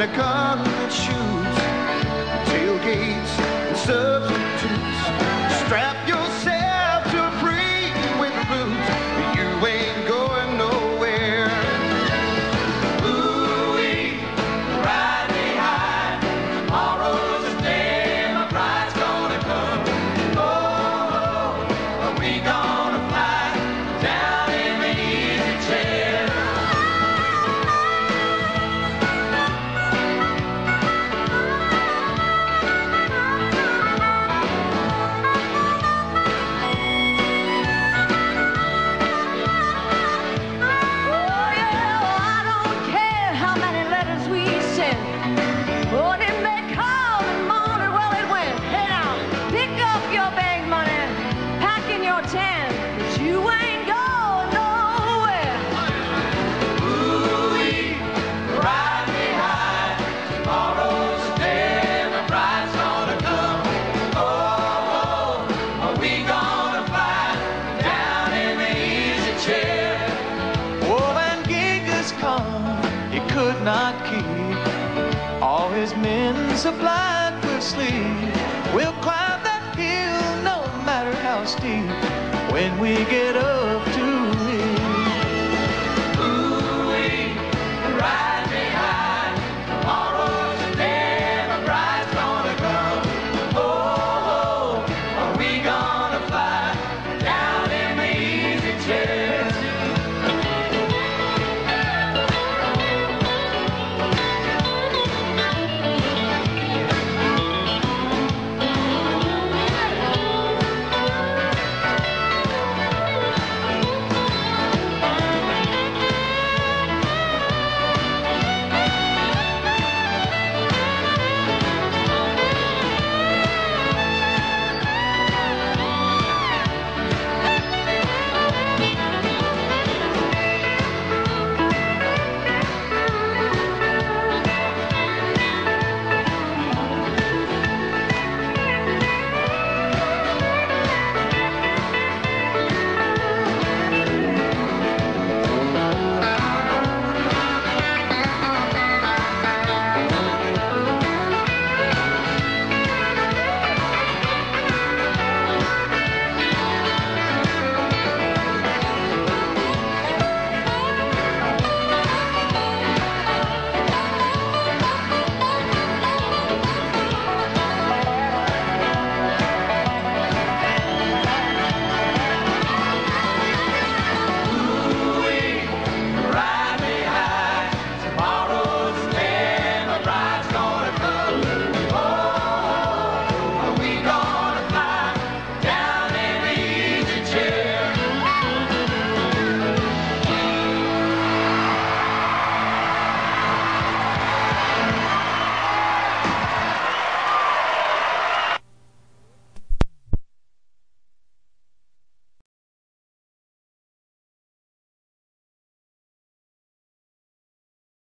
and a cup. We'll climb that hill no matter how steep when we get up.